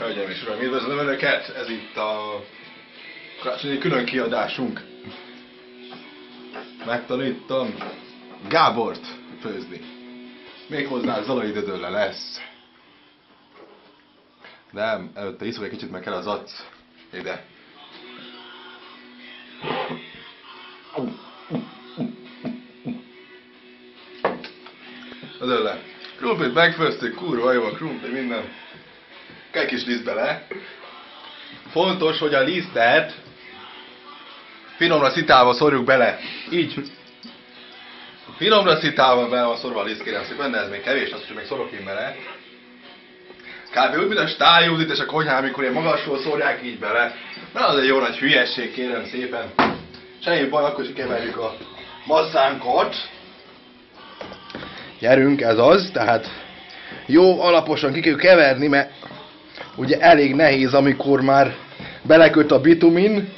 Hölgyeim és Uraim, üdvözlöm Önöket! Ez itt a karácsonyi külön kiadásunk. Megtanítom Gábort főzni. Méghozzá Zalai Dödölle lesz. Nem, előtte iszok egy kicsit, meg kell az acc. Ide. Dödölle. Krumplit megfőztük, kurva jó a krumpli, minden. Kell kis liszt bele. Fontos, hogy a lisztet finomra szitálva szorjuk bele. Így. Finomra szitálva bele van szorva a liszt, kérem szépen, de ez még kevés, azt, hogy még szorok én bele. Kb. úgy, mint a stályúzit és a konyhán, amikor ilyen magasról szórják így bele. Na, az egy jó nagy hülyesség, kérem szépen. Semmi baj, akkor is keverjük a masszánkat. Gyerünk, ez az, tehát jó alaposan ki kell keverni, mert ugye elég nehéz, amikor már beleköt a bitumin.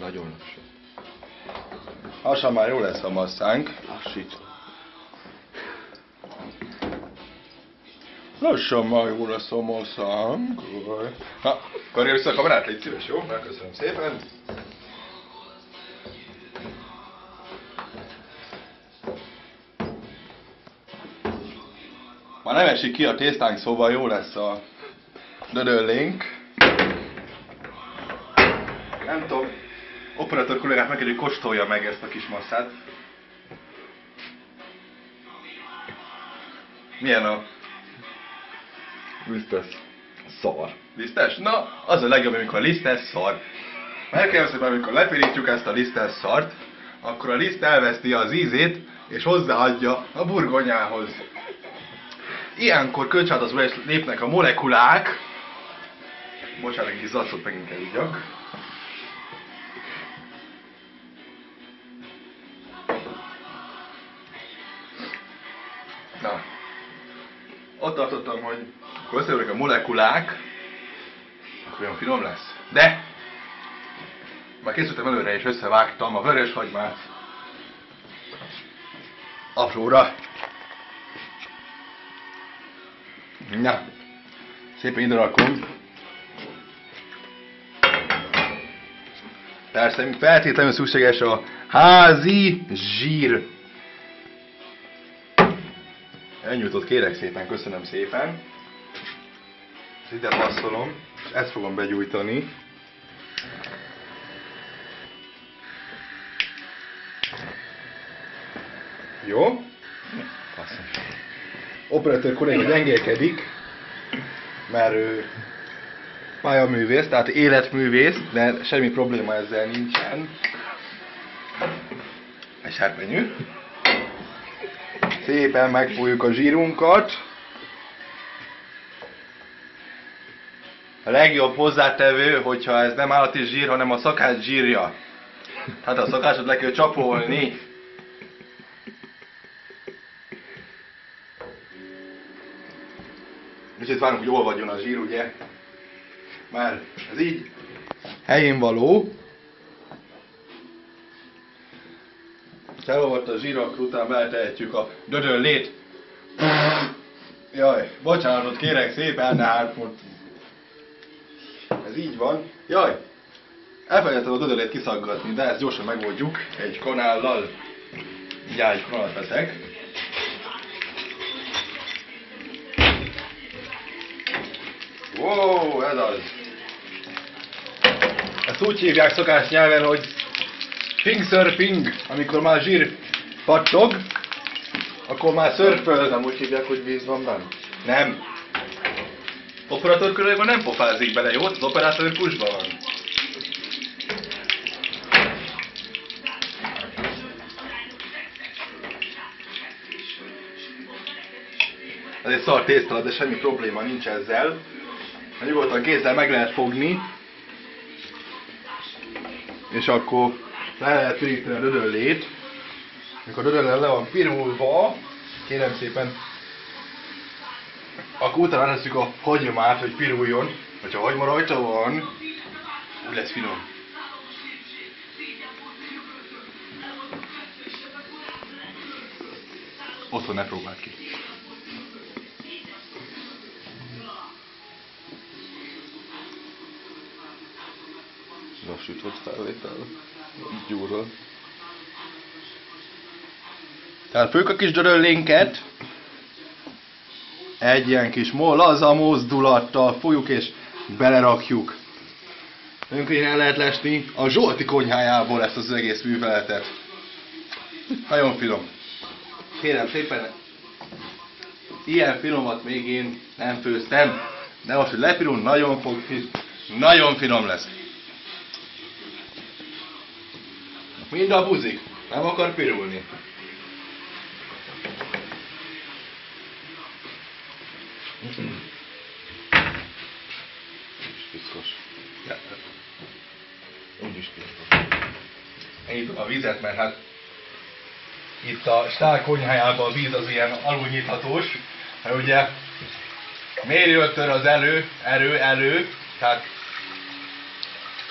Nagyon lassan. Lassan már jó lesz a masszánk. Lassít. Lassan már jó lesz a masszánk. Na, karja vissza a kamerát, légy szíves, jó? Megköszönöm szépen. Ma nem esik ki a tésztánk, szóval jó lesz a dödöllénk. Nem tudom, operatőr kollégák meg hogy kóstolja meg ezt a kis masszát. Milyen a Lisztes. Szar. lisztes? Na, az a legjobb, amikor lisztes szar. Megkérdezem amikor lepirítjuk ezt a lisztes szart, akkor a liszt elveszti az ízét, és hozzáadja a burgonyához. Ilyenkor kölcsönhatozva is lépnek a molekulák. Bocsánat, egy kis zacot megint kell igyak. Na. Ott tartottam, hogy akkor összeülnek a molekulák, akkor olyan finom lesz. De! Már készültem előre és összevágtam a vörös hagymát. Apróra. Na, szépen ide rakom. Persze, feltétlenül szükséges a házi zsír. Elnyújtott kérek szépen, köszönöm szépen. Ezt ide passzolom, és ezt fogom begyújtani. Jó? Operatőr kolléga gyengélkedik, mert ő pályaművész, tehát életművész, de semmi probléma ezzel nincsen. Egy serpenyő. Szépen megfújjuk a zsírunkat. A legjobb hozzátevő, hogyha ez nem állati zsír, hanem a szakács zsírja. Hát a szakácsot le kell csapolni. Úgyhogy várunk, hogy olvadjon a zsír, ugye? Már ez így helyén való. Elolvadt a zsír, akkor utána beletehetjük a dödöllét. Jaj, bocsánatot kérek szépen, de hát. Ez így van. Jaj, elfelejtettem a dödöllét kiszaggatni, de ezt gyorsan megoldjuk egy kanállal. Így egy kanált veszek. Az. Ezt úgy hívják szokás nyelven, hogy ping surfing, amikor már zsír pattog, akkor már szörföl. Nem úgy hívják, hogy víz van benne? Nem. Operatőr körülbelül nem pofázik bele, jó? Az operátor kusban van. Ez egy szar tészta, de semmi probléma nincs ezzel. Nyugodtan kézzel meg lehet fogni, és akkor le lehet pirítani a dödöllét. Amikor a dödöllel le van pirulva, kérem szépen, akkor utána tesszük a hagymát, hogy piruljon. Hogyha hagyma rajta van, úgy lesz finom. Otthon ne próbáld ki. Lassított felvétel. Gyúrod. Tehát fők a kis döröllénket, egy ilyen kis laza mozdulattal fogjuk és belerakjuk. Nagyon könnyen el lehet lesni a Zsolti konyhájából ezt az egész műveletet. Nagyon finom. Kérem szépen, ilyen finomat még én nem főztem, de most, hogy lepirul, nagyon fog, nagyon finom lesz. Mind a buzik, nem akar pirulni. És piszkos. Ja. Úgyis piszkos. Itt a vizet, mert hát itt a stál konyhájában a víz az ilyen alulnyithatós, mert ugye mérőtör az elő, erő, elő, tehát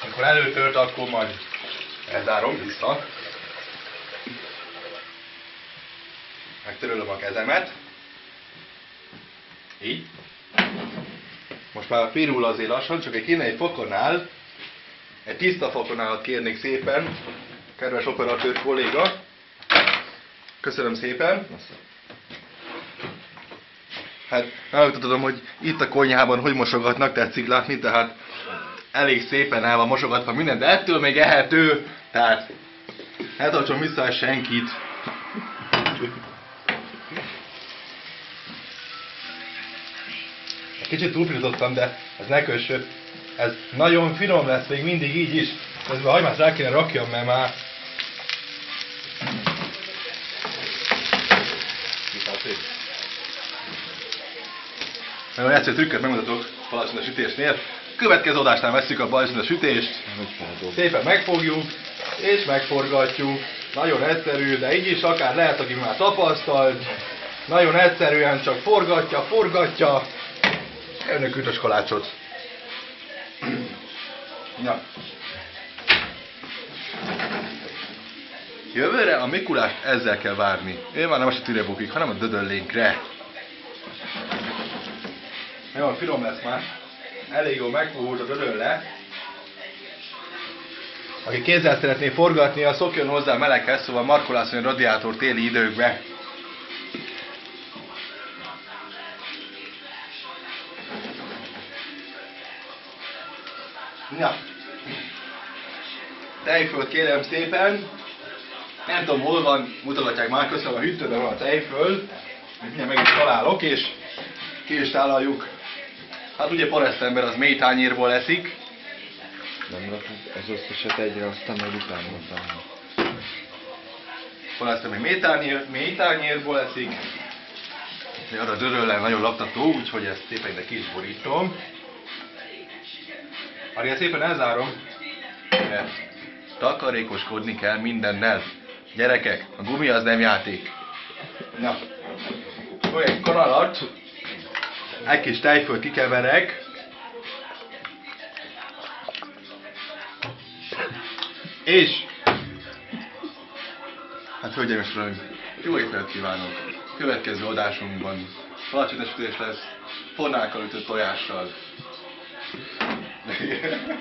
amikor előtört, akkor majd elzárom vissza. Megtörölöm a kezemet. Így. Most már pirul azért lassan, csak egy egy fokonál, egy tiszta fokonálat kérnék szépen, kedves operatőr kolléga. Köszönöm szépen. Hát megmutatom, hogy itt a konyhában hogy mosogatnak, tetszik látni, tehát elég szépen el van mosogatva minden, de ettől még ehető, tehát ne tartson vissza senkit. Egy Kicsit túlfritottam, de ez ne kössön. Ez nagyon finom lesz még mindig így is. Közben a hagymát rá kéne rakjam, mert már... Nagyon egyszerű trükköt megmutatok palacsinta sütésnél. Következő adásnál veszük a palacsinta sütést, szépen megfogjuk, és megforgatjuk. Nagyon egyszerű, de így is akár lehet, aki már tapasztalt. Nagyon egyszerűen csak forgatja, forgatja. Önök ütös kalácsot. Ja. Jövőre a Mikulást ezzel kell várni. Én már nem a sütőre hanem a dödöllénkre. Jó, finom lesz már. Elég jól megfogult a dödön le. Aki kézzel szeretné forgatni, az szokjon hozzá meleghez, szóval markolászony radiátor téli időkbe. Ja. Tejföld kérem szépen. Nem tudom hol van, mutogatják már, köszönöm a hűtőben van a tejföld. Mindjárt meg is találok, és ki is tálaljuk. Hát ugye parasztember az mély tányérból eszik. Nem rakunk az összeset egyre, aztán majd utána utána. Parasztember mély, tányér, mély tányérból eszik. Arra döröllel nagyon laktató, úgyhogy ezt szépen ide ki is borítom. Arra szépen elzárom, mert takarékoskodni kell mindennel. Gyerekek, a gumi az nem játék. Na, olyan egy kanalat, egy kis tejföld kikeverek, és hát hölgyeim és uraim, jó ételt kívánok! Következő adásunkban palacsintasütés lesz, fornákkal ütött tojással.